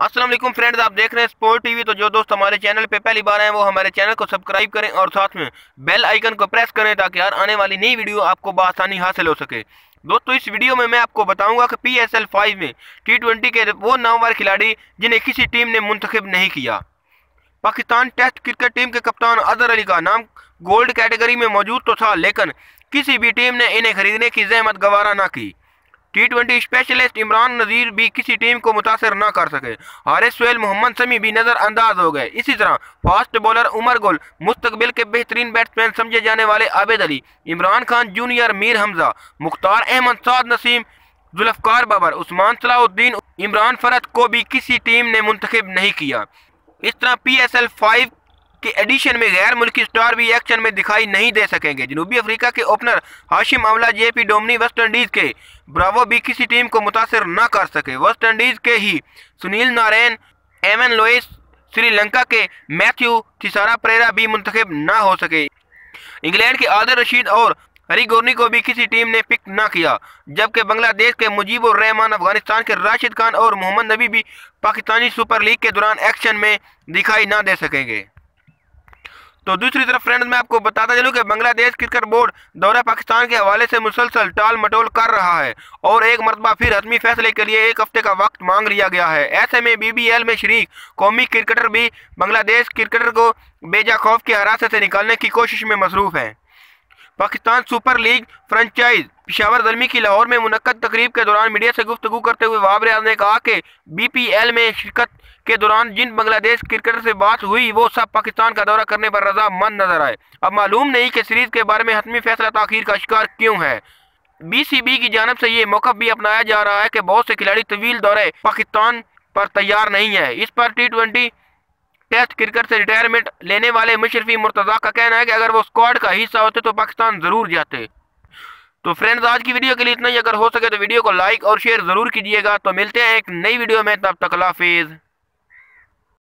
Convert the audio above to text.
السلام علیکم فرینڈز، آپ دیکھ رہے ہیں سپورٹ ٹی وی۔ تو جو دوست ہمارے چینل پہ پہلی بار ہیں، وہ ہمارے چینل کو سبسکرائب کریں اور ساتھ میں بیل آئیکن کو پریس کریں تاکہ ہر آنے والی نئی ویڈیو آپ کو بآسانی حاصل ہو سکے۔ دوستو، اس ویڈیو میں میں آپ کو بتاؤں گا کہ پی ایس ایل فائیو میں ٹی ٹوینٹی کے وہ نامور کھلاڑی جنہیں کسی ٹیم نے منتخب نہیں کیا۔ پاکستان ٹیسٹ کرکٹ ٹیم کے کپتان اظہر علی کا نام گولڈ کیٹیگری میں موجود تو تھا، لیکن کسی بھی ٹیم نے انہیں خریدنے کی زحمت گوارا نہ کی۔ T twenty specialist Imran Nazir بھی کسی ٹیم کو متاثر نہ کر سکے۔ حارث سویل محمد سمی بھی نظر انداز ہو گئے۔ اسی طرح فاسٹ بولر عمر گل، مستقبل کے بہترین بیٹسمین سمجھے جانے والے عابد علی، عمران خان جونیئر میر حمزہ، مختار احمد، سعد نسیم ذوالفقار بابر، عثمان صلاح الدین، عمران فرد کو بھی کسی ٹیم نے منتخب نہیں کیا۔ اس طرح پی ایس ایل فائیو کے ایڈیشن میں غیر ملکی سٹار بھی ایکشن میں دکھائی نہیں دے سکیں گے۔ جنوبی افریقہ کے opener Hashim Amla J P Duminy, West Indies کے براوو بھی کسی ٹیم کو متاثر نہ کر سکے۔ ویسٹ انڈیز کے ہی سنیل نارین ایمن لوئس، سری لنکا کے میتھیو تھسارا پریرا بھی منتخب نہ ہو سکے۔ انگلینڈ کے عادر رشید اور ہری گورنی کو بھی کسی ٹیم نے پک نہ کیا، جبکہ بنگلہ دیش کے مجیب الرحمان افغانستان کے راشد خان اور محمد نبی بھی پاکستانی سپر لیگ کے دوران ایکشن میں دکھائی نہ دے سکیں گے۔ تو دوسری طرف فرینڈز میں آپ کو بتاتا چلوں کہ بنگلہ دیش کرکٹ بورڈ دورہ پاکستان کے حوالے سے مسلسل ٹال مٹول کر رہا ہے اور ایک مرتبہ پھر حتمی فیصلے کے لیے ایک ہفتے کا وقت مانگ لیا گیا ہے۔ ایسے میں بی بی ایل میں شریک قومی کرکٹر بھی بنگلہ دیش کرکٹر کو بیجا خوف کی حراست سے نکالنے کی کوشش میں مصروف ہیں۔ Pakistan super league franchise Peshawar Zalmi کی لاہور میں منعقد تقریب کے دوران میڈیا سے گفتگو کرتے ہوئے واب ریاض نے کہا کہ بی پی ایل میں شرکت کے دوران جن بنگلہ دیش کرکٹر سے بات ہوئی، وہ سب پاکستان کا دورہ کرنے پر رضا مند نظر آئے۔ اب معلوم نہیں کہ سیریز کے بارے میں حتمی فیصلہ تاخیر کا شکار کیوں ہے۔ بی سی بی کی جانب سے یہ موقع بھی اپنایا جا رہا ہے کہ بہت سے کھلاڑی طویل دورے پاکستان پر تیار نہیں ہے اس پر ٹی ٹوینٹی ٹیسٹ کرکٹ سے ریٹائرمنٹ لینے والے مشرفی مرتضی کا کہنا ہے کہ اگر وہ اسکواڈ کا حصہ ہوتے تو پاکستان ضرور جاتے۔ تو فرینڈز آج کی ویڈیو کے لیے اتنا ہی۔ اگر ہو سکے تو ویڈیو کو لائک اور شیئر ضرور کیجیے گا۔ تو ملتے ہیں ایک نئی ویڈیو میں۔ تب تک اللہ حافظ۔